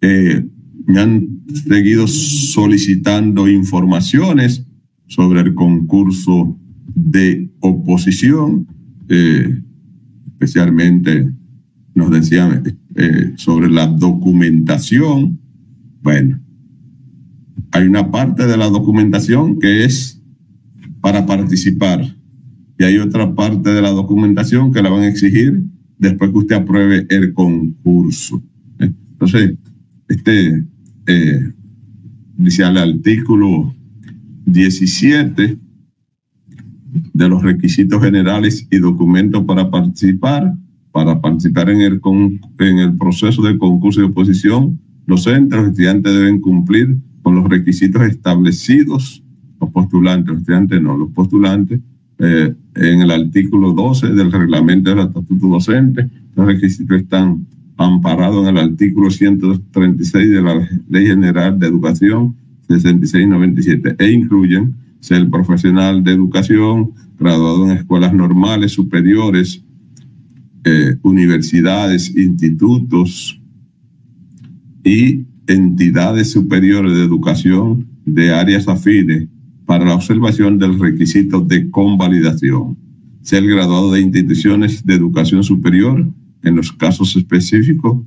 eh, me han seguido solicitando informaciones sobre el concurso de oposición, eh, especialmente nos decían eh, sobre la documentación. Bueno, hay una parte de la documentación que es para participar y hay otra parte de la documentación que la van a exigir después que usted apruebe el concurso. Entonces, este eh, dice al artículo 17 de los requisitos generales y documentos para participar, para participar en el, en el proceso de concurso de oposición, los centros, los estudiantes deben cumplir con los requisitos establecidos, los postulantes, los estudiantes no, los postulantes, eh, en el artículo 12 del reglamento del estatuto docente, los requisitos están amparados en el artículo 136 de la Ley General de Educación 6697 e incluyen ser profesional de educación, graduado en escuelas normales, superiores, eh, universidades, institutos y entidades superiores de educación de áreas afines para la observación del requisito de convalidación. Ser graduado de instituciones de educación superior en los casos específicos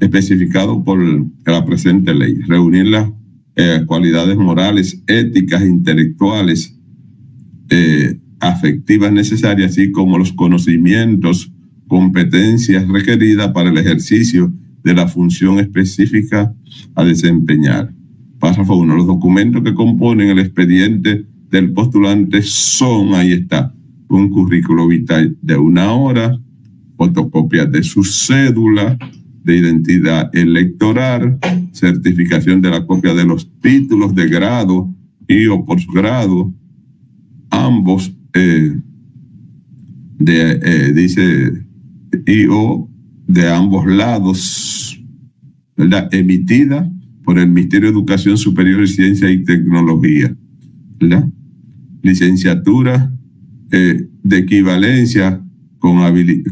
especificados por la presente ley. Reunir las eh, cualidades morales, éticas, intelectuales, eh, afectivas necesarias, así como los conocimientos, competencias requeridas para el ejercicio de la función específica a desempeñar. Párrafo 1. Los documentos que componen el expediente del postulante son, ahí está, un currículo vital de una hora, fotocopia de su cédula, de identidad electoral, certificación de la copia de los títulos de grado y o posgrado, ambos, eh, de, eh, dice, y o de ambos lados, ¿verdad? Emitida por el Ministerio de Educación Superior Ciencia y Tecnología, ¿verdad? Licenciatura eh, de equivalencia con,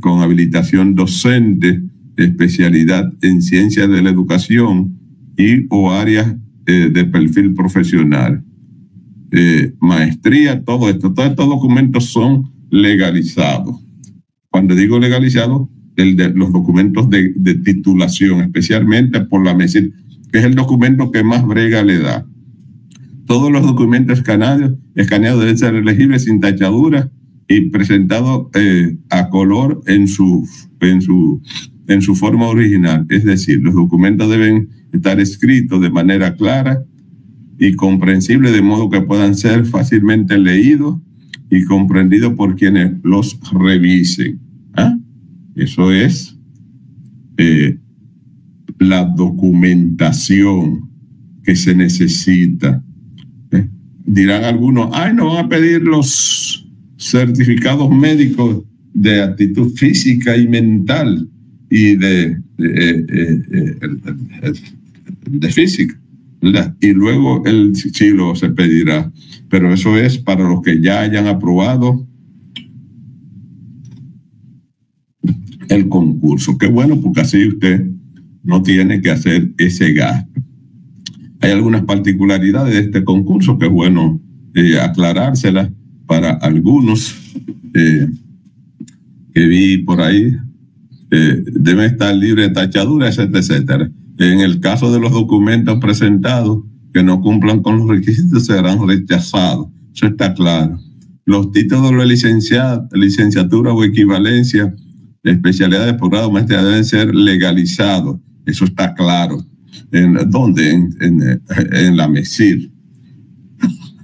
con habilitación docente especialidad en ciencias de la educación y o áreas eh, de perfil profesional. Eh, maestría, todo esto, todos estos documentos son legalizados. Cuando digo legalizados, de, los documentos de, de, titulación, especialmente por la MESID, que es el documento que más brega le da. Todos los documentos escaneados, escaneados deben ser elegibles sin tachadura y presentados eh, a color en su, en su en su forma original. Es decir, los documentos deben estar escritos de manera clara y comprensible de modo que puedan ser fácilmente leídos y comprendidos por quienes los revisen. ¿Ah? Eso es eh, la documentación que se necesita. ¿Eh? Dirán algunos, ay, no van a pedir los certificados médicos de actitud física y mental y de, de, de, de física. Y luego el chilo se pedirá. Pero eso es para los que ya hayan aprobado el concurso. Qué bueno, porque así usted no tiene que hacer ese gasto. Hay algunas particularidades de este concurso que es bueno eh, aclarárselas para algunos eh, que vi por ahí eh, estar libres de tachaduras, etcétera. En el caso de los documentos presentados que no cumplan con los requisitos serán rechazados. Eso está claro. Los títulos de licenciatura, licenciatura o equivalencia de especialidad de posgrado maestría deben ser legalizados. Eso está claro. ¿En dónde? En, en, en la MESIR.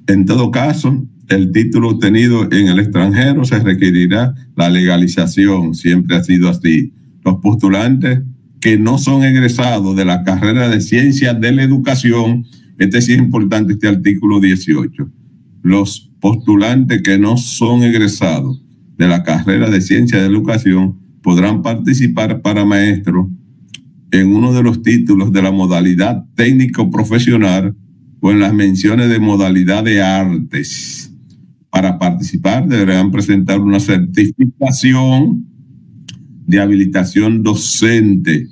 En todo caso, el título obtenido en el extranjero se requerirá la legalización. Siempre ha sido así los postulantes que no son egresados de la carrera de ciencias de la educación, este sí es importante, este artículo 18, los postulantes que no son egresados de la carrera de ciencias de la educación podrán participar para maestro en uno de los títulos de la modalidad técnico profesional o en las menciones de modalidad de artes. Para participar deberán presentar una certificación de habilitación docente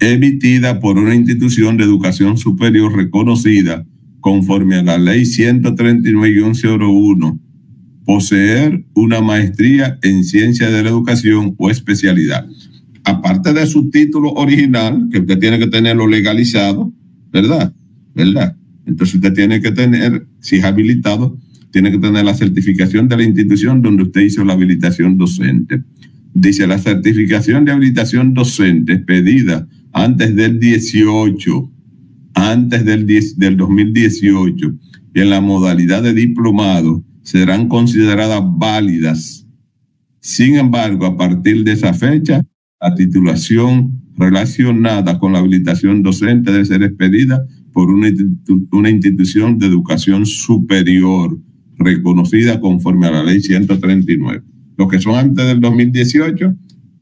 emitida por una institución de educación superior reconocida conforme a la ley 139-01, poseer una maestría en ciencia de la educación o especialidad. Aparte de su título original, que usted tiene que tenerlo legalizado, ¿verdad? ¿Verdad? Entonces usted tiene que tener, si es habilitado, tiene que tener la certificación de la institución donde usted hizo la habilitación docente. Dice, la certificación de habilitación docente pedida antes del 18, antes del, 10, del 2018, en la modalidad de diplomado, serán consideradas válidas. Sin embargo, a partir de esa fecha, la titulación relacionada con la habilitación docente debe ser expedida por una, una institución de educación superior reconocida conforme a la ley 139. Los que son antes del 2018,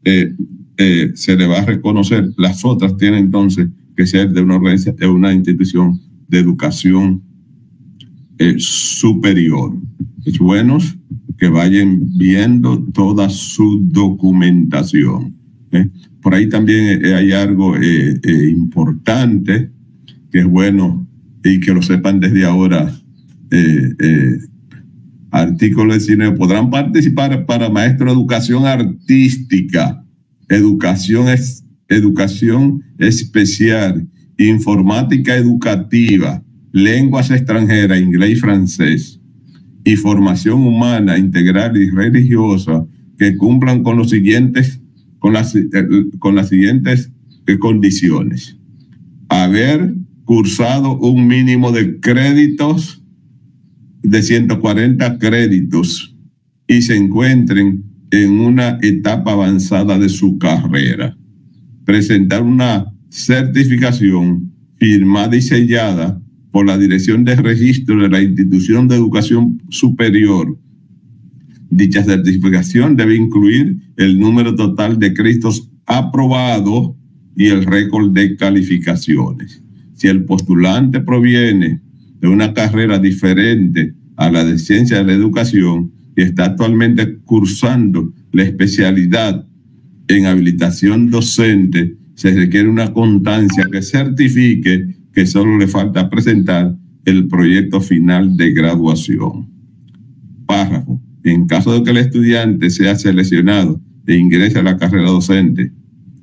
eh, eh, se le va a reconocer. Las otras tienen entonces que ser de una, de una institución de educación eh, superior. Es bueno que vayan viendo toda su documentación. Por ahí también hay algo importante que es bueno y que lo sepan desde ahora Artículo 19. Podrán participar para maestro de educación artística, educación, es, educación especial, informática educativa, lenguas extranjeras, inglés y francés, y formación humana, integral y religiosa que cumplan con los siguientes, con las, eh, con las siguientes eh, condiciones. Haber cursado un mínimo de créditos de 140 créditos y se encuentren en una etapa avanzada de su carrera. Presentar una certificación firmada y sellada por la Dirección de Registro de la Institución de Educación Superior. Dicha certificación debe incluir el número total de créditos aprobados y el récord de calificaciones. Si el postulante proviene de una carrera diferente a la de ciencia de la educación y está actualmente cursando la especialidad en habilitación docente, se requiere una constancia que certifique que solo le falta presentar el proyecto final de graduación. Párrafo. En caso de que el estudiante sea seleccionado e ingrese a la carrera docente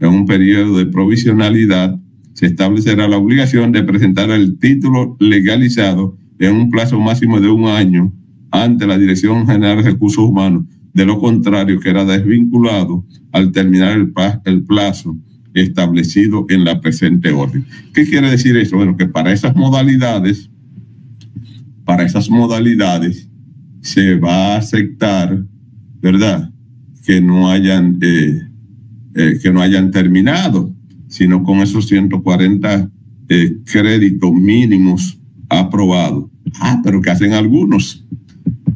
en un periodo de provisionalidad, se establecerá la obligación de presentar el título legalizado en un plazo máximo de un año ante la Dirección General de Recursos Humanos. De lo contrario, que era desvinculado al terminar el, el plazo establecido en la presente orden. ¿Qué quiere decir eso? Bueno, que para esas modalidades, para esas modalidades se va a aceptar, ¿verdad? Que no hayan, eh, eh, que no hayan terminado sino con esos 140 eh, créditos mínimos aprobados. Ah, pero ¿qué hacen algunos?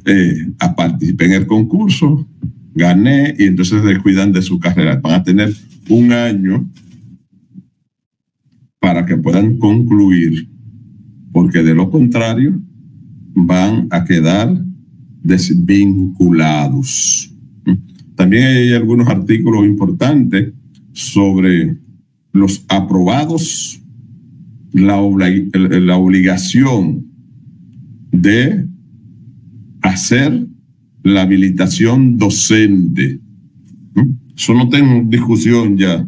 Eh, a participar en el concurso, gané y entonces descuidan de su carrera. Van a tener un año para que puedan concluir, porque de lo contrario van a quedar desvinculados. También hay algunos artículos importantes sobre los aprobados la, la obligación de hacer la habilitación docente. ¿Mm? Eso no tengo discusión ya.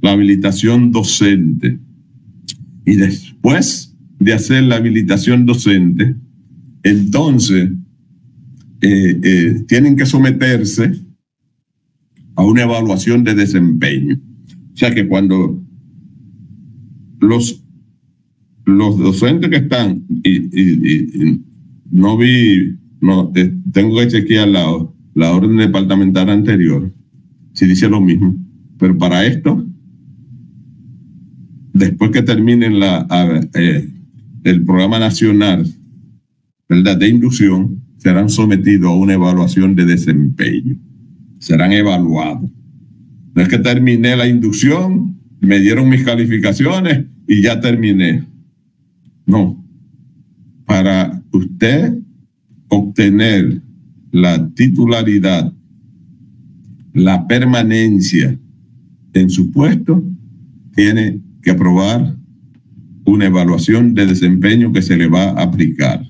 La habilitación docente. Y después de hacer la habilitación docente, entonces eh, eh, tienen que someterse a una evaluación de desempeño. O sea que cuando los, los docentes que están, y, no vi, no, tengo que chequear la, la orden departamental anterior, si dice lo mismo, pero para esto, después que terminen la, eh, el programa nacional ¿verdad? de inducción, serán sometidos a una evaluación de desempeño, serán evaluados. No es que terminé la inducción, me dieron mis calificaciones y ya terminé. No. Para usted obtener la titularidad, la permanencia en su puesto, tiene que aprobar una evaluación de desempeño que se le va a aplicar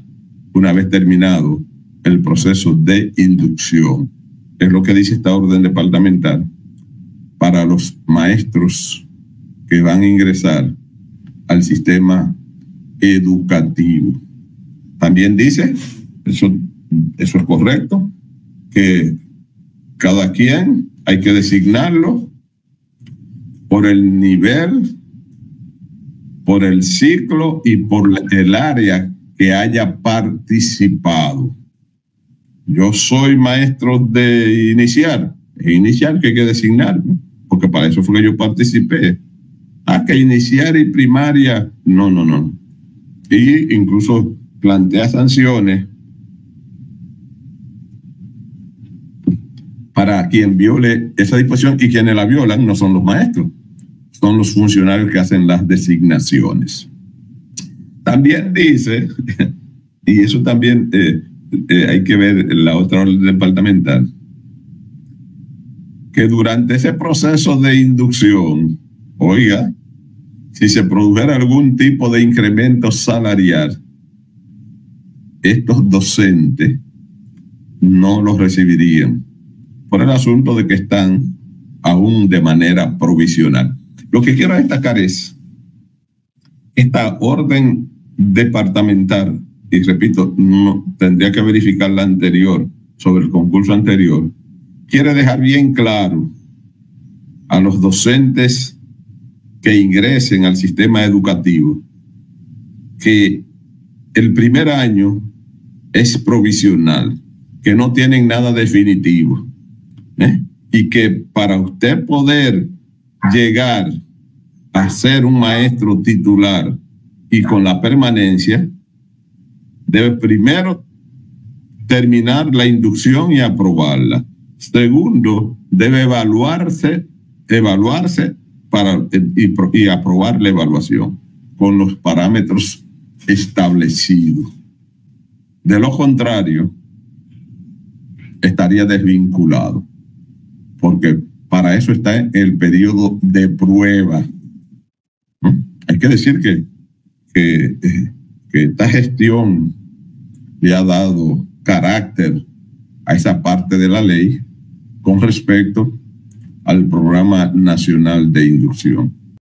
una vez terminado el proceso de inducción. Es lo que dice esta orden departamental para los maestros que van a ingresar al sistema educativo. También dice, eso, es correcto, que cada quien hay que designarlo por el nivel, por el ciclo y por el área que haya participado. Yo soy maestro de iniciar. iniciar que hay que designarme, porque para eso fue que yo participé. Ah, que iniciar y primaria. No, no, no. Y incluso plantea sanciones para quien viole esa disposición y quienes la violan no son los maestros, son los funcionarios que hacen las designaciones. También dice, y eso también eh, eh, hay que ver la otra orden departamental, que durante ese proceso de inducción, oiga, si se produjera algún tipo de incremento salarial, estos docentes no los recibirían por el asunto de que están aún de manera provisional. Lo que quiero destacar es esta orden departamental, y repito, tendría que verificar la anterior sobre el concurso anterior, quiere dejar bien claro a los docentes que ingresen al sistema educativo que el primer año es provisional, que no tienen nada definitivo ¿eh? y que para usted poder llegar a ser un maestro titular y con la permanencia, debe primero terminar la inducción y aprobarla. Segundo, debe evaluarse, evaluarse para, y, y aprobar la evaluación con los parámetros establecidos. De lo contrario, estaría desvinculado, porque para eso está el periodo de prueba. Hay que decir que, que, que esta gestión le ha dado carácter a esa parte de la ley con respecto al programa nacional de inducción.